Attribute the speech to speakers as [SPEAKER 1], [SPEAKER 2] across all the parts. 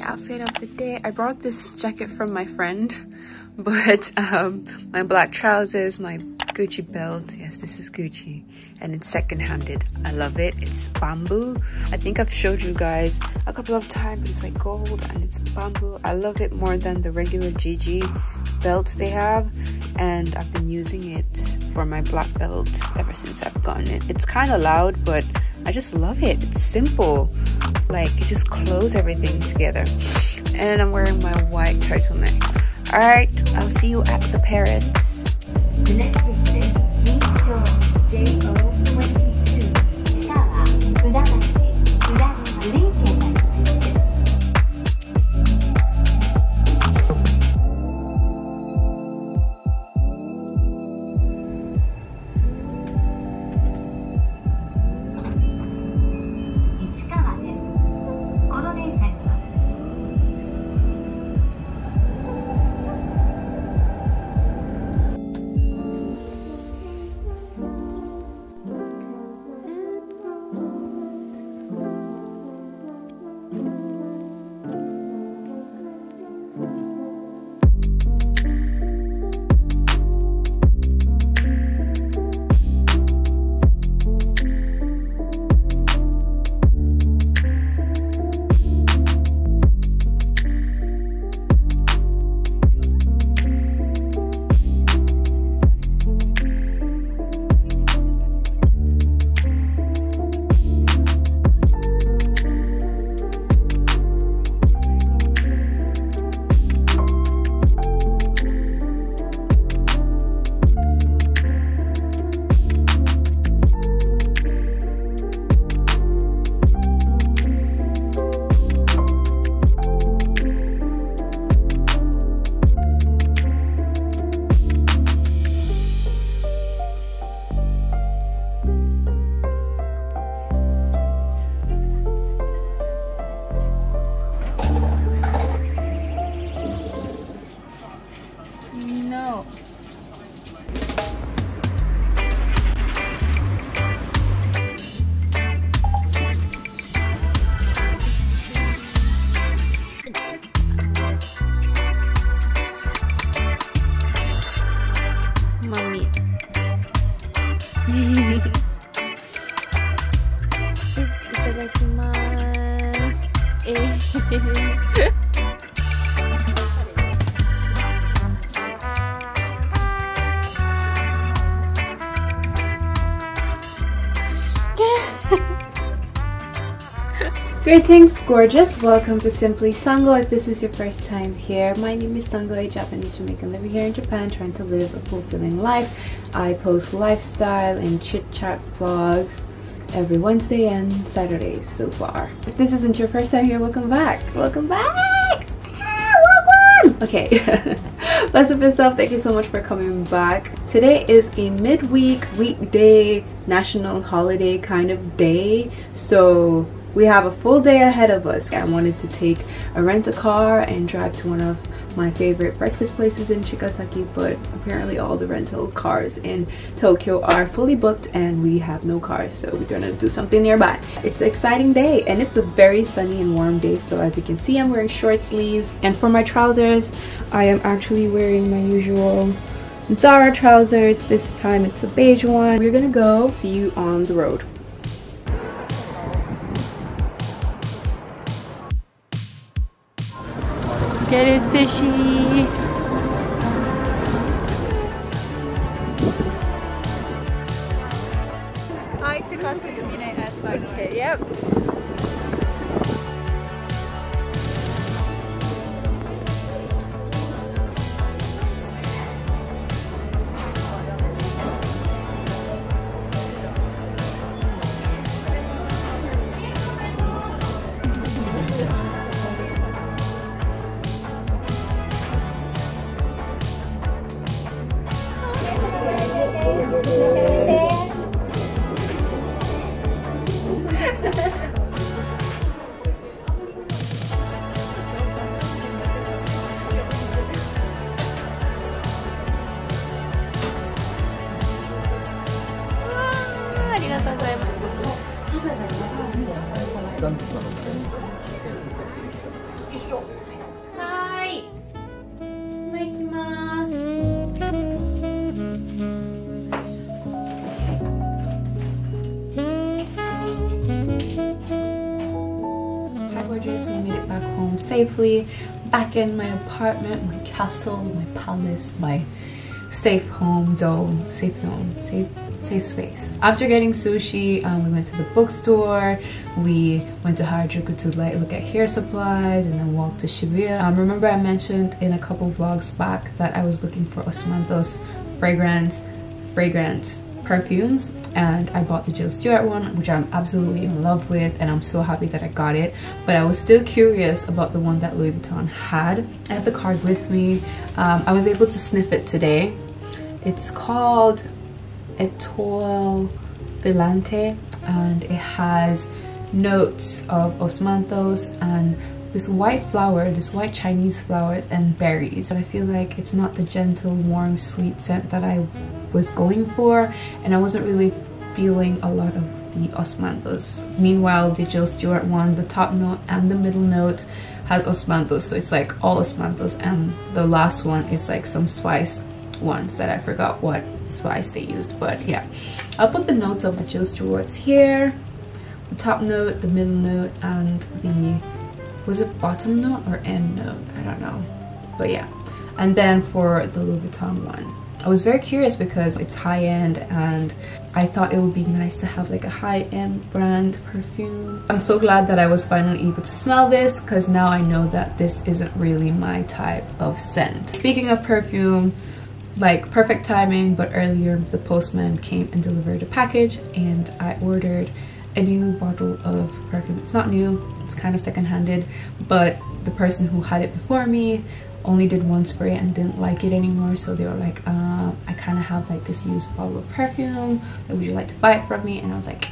[SPEAKER 1] Outfit of the day. I brought this jacket from my friend, but um, my black trousers, my Gucci belt. Yes, this is Gucci and it's second-handed. I love it. It's bamboo. I think I've showed you guys a couple of times. It's like gold and it's bamboo. I love it more than the regular GG belt they have and I've been using it for my black belt ever since I've gotten it. It's kind of loud, but I just love it. It's simple. Like, it just close everything together. And I'm wearing my white turtleneck. Alright, I'll see you at the parrots. Greetings, gorgeous. Welcome to Simply Sango. If this is your first time here, my name is Sango, a Japanese Jamaican living here in Japan, trying to live a fulfilling life. I post lifestyle and chit chat vlogs every Wednesday and Saturdays so far. If this isn't your first time here, welcome back. Welcome back. Ah, welcome. Okay. Bless up yourself. Thank you so much for coming back. Today is a midweek, weekday, national holiday kind of day. So we have a full day ahead of us. I wanted to take a rent a car and drive to one of my favorite breakfast places in Chigasaki but apparently all the rental cars in Tokyo are fully booked and we have no cars so we're gonna do something nearby. It's an exciting day and it's a very sunny and warm day so as you can see I'm wearing short sleeves and for my trousers I am actually wearing my usual Zara trousers. This time it's a beige one. We're gonna go see you on the road. Get made it back home safely. Back in my apartment, my castle, my palace, my safe home zone, safe zone, safe safe space. After getting sushi, um, we went to the bookstore. We went to Harajuku to like look at hair supplies and then walked to Shibuya. Um, remember I mentioned in a couple vlogs back that I was looking for Osmanthus fragrance, fragrance perfumes and I bought the Jill Stuart one which I'm absolutely in love with and I'm so happy that I got it but I was still curious about the one that Louis Vuitton had. I have the card with me. Um, I was able to sniff it today. It's called Etoile Filante and it has notes of osmanthus and this white flower, this white Chinese flowers and berries. But I feel like it's not the gentle, warm, sweet scent that I was going for and I wasn't really feeling a lot of the osmanthus. Meanwhile, the Jill Stuart one, the top note and the middle note has osmanthus so it's like all osmanthus and the last one is like some spice ones that I forgot what spice they used but yeah. I'll put the notes of the Jill Stuarts here. The top note the middle note and the was it bottom note or end note? I don't know. But yeah. And then for the Louis Vuitton one I was very curious because it's high-end and I thought it would be nice to have like a high-end brand perfume. I'm so glad that I was finally able to smell this because now I know that this isn't really my type of scent. Speaking of perfume, like perfect timing but earlier the postman came and delivered a package and I ordered a new bottle of perfume. It's not new, it's kind of second-handed but the person who had it before me only did one spray and didn't like it anymore. So they were like uh, I kind of have like this used bottle of perfume like would you like to buy it from me? And I was like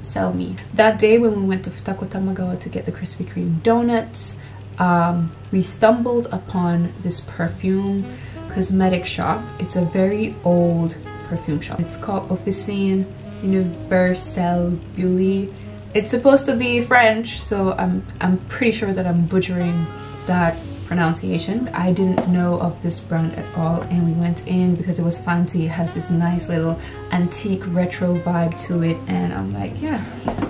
[SPEAKER 1] sell me. That day when we went to Futako Tamagawa to get the Krispy Kreme donuts um, we stumbled upon this perfume cosmetic shop. It's a very old perfume shop. It's called Officine Universelle Buly it's supposed to be French so I'm I'm pretty sure that I'm butchering that pronunciation. I didn't know of this brand at all and we went in because it was fancy. It has this nice little antique retro vibe to it and I'm like, yeah,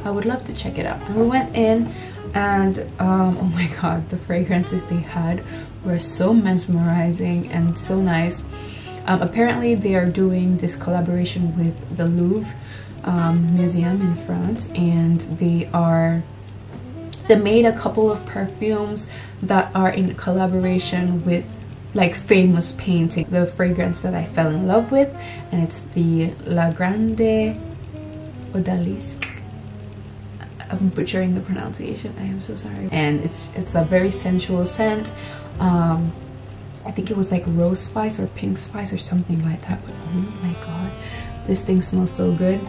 [SPEAKER 1] I would love to check it out. And we went in and um, oh my god, the fragrances they had were so mesmerizing and so nice. Um, apparently they are doing this collaboration with the Louvre um, Museum in France and they are they made a couple of perfumes that are in collaboration with like famous painting. The fragrance that i fell in love with and it's the la grande odalisque. I'm butchering the pronunciation. I am so sorry. And it's it's a very sensual scent. Um i think it was like rose spice or pink spice or something like that but oh my god. This thing smells so good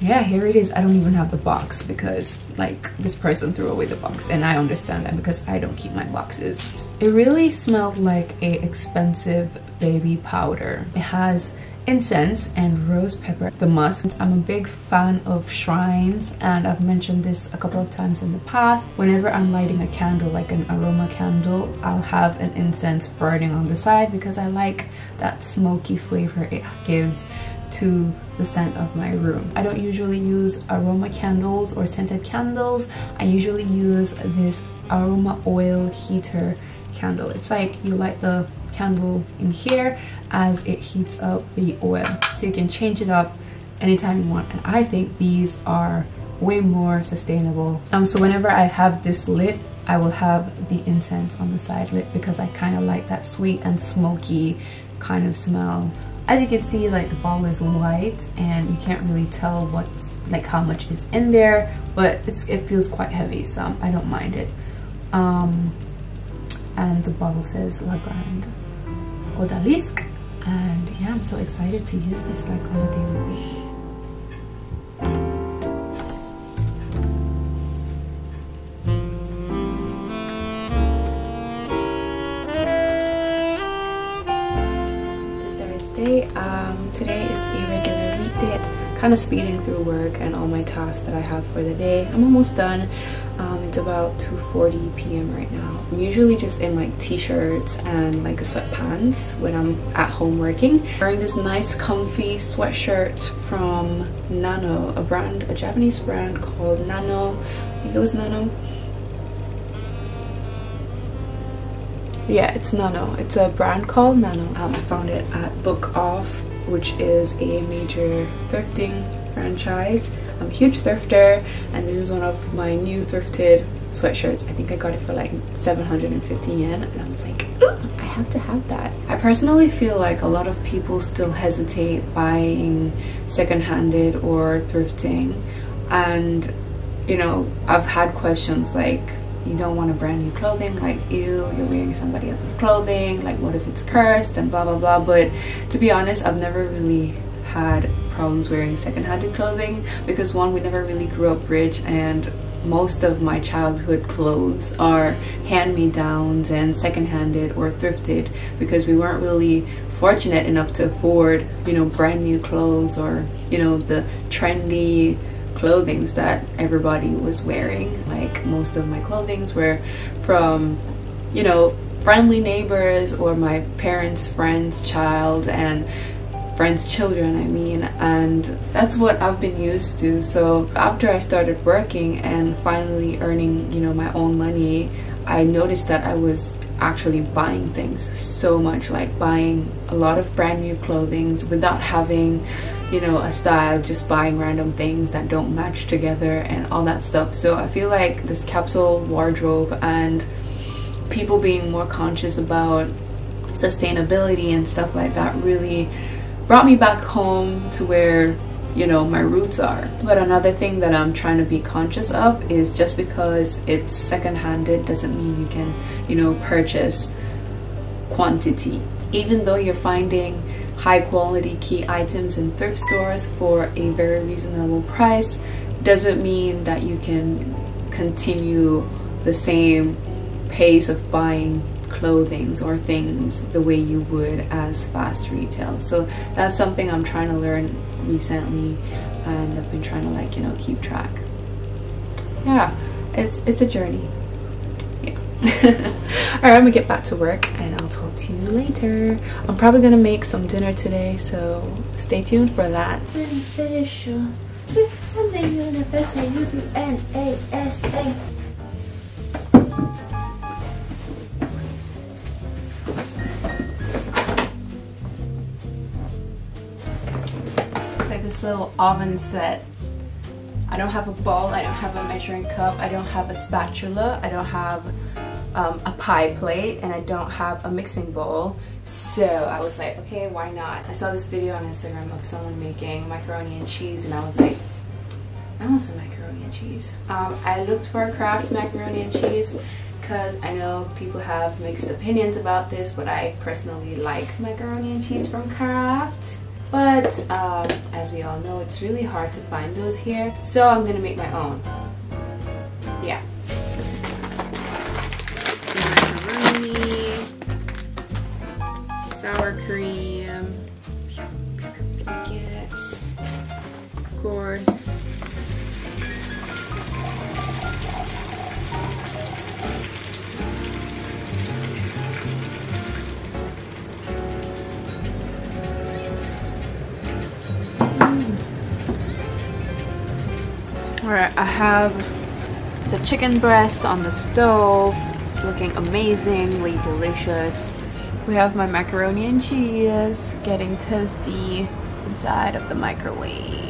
[SPEAKER 1] yeah here it is. I don't even have the box because like this person threw away the box and i understand that because i don't keep my boxes. It really smelled like a expensive baby powder. It has incense and rose pepper. The musk. I'm a big fan of shrines and i've mentioned this a couple of times in the past. Whenever i'm lighting a candle like an aroma candle i'll have an incense burning on the side because i like that smoky flavor it gives to the scent of my room. I don't usually use aroma candles or scented candles. I usually use this aroma oil heater candle. It's like you light the candle in here as it heats up the oil. So you can change it up anytime you want. And I think these are way more sustainable. Um, so whenever I have this lit, I will have the incense on the side lit because I kind of like that sweet and smoky kind of smell as you can see like the bottle is white and you can't really tell what's like how much is in there but it's it feels quite heavy so I don't mind it. Um, and the bottle says La Grande Odalisque. And yeah I'm so excited to use this like on a daily basis kind of speeding through work and all my tasks that I have for the day. I'm almost done. Um, it's about 2.40 p.m. right now. I'm usually just in like t-shirts and like a sweatpants when I'm at home working. Wearing this nice comfy sweatshirt from Nano, a brand, a Japanese brand called Nano. I think it was Nano. Yeah, it's Nano. It's a brand called Nano. Um, I found it at Book Off, which is a major thrifting franchise. I'm a huge thrifter and this is one of my new thrifted sweatshirts. I think I got it for like 750 yen and I was like, I have to have that. I personally feel like a lot of people still hesitate buying second-handed or thrifting and you know, I've had questions like you don't want a brand new clothing like ew you're wearing somebody else's clothing like what if it's cursed and blah blah blah. But to be honest I've never really had problems wearing second-handed clothing because one we never really grew up rich and most of my childhood clothes are hand-me-downs and second-handed or thrifted because we weren't really fortunate enough to afford you know brand new clothes or you know the trendy clothings that everybody was wearing. Like most of my clothings were from you know friendly neighbors or my parents friends child and friends children I mean. And that's what I've been used to. So after I started working and finally earning you know my own money I noticed that I was actually buying things so much like buying a lot of brand new clothing without having you know a style just buying random things that don't match together and all that stuff. So I feel like this capsule wardrobe and people being more conscious about sustainability and stuff like that really brought me back home to where you know my roots are. But another thing that i'm trying to be conscious of is just because it's second-handed doesn't mean you can you know purchase quantity. Even though you're finding high quality key items in thrift stores for a very reasonable price doesn't mean that you can continue the same pace of buying clothings or things the way you would as fast retail. So that's something i'm trying to learn recently and i've been trying to like you know keep track. Yeah. It's it's a journey. Yeah. All right i'm gonna get back to work and i'll talk to you later. I'm probably gonna make some dinner today so stay tuned for that this little oven set. I don't have a bowl, I don't have a measuring cup, I don't have a spatula, I don't have um, a pie plate, and I don't have a mixing bowl. So I was like, okay, why not? I saw this video on Instagram of someone making macaroni and cheese, and I was like, I want some macaroni and cheese. Um, I looked for Kraft macaroni and cheese because I know people have mixed opinions about this, but I personally like macaroni and cheese from Kraft but um, as we all know it's really hard to find those here. So I'm gonna make my own. Yeah. Macaroni sour cream Alright, I have the chicken breast on the stove, looking amazingly delicious. We have my macaroni and cheese getting toasty inside of the microwave.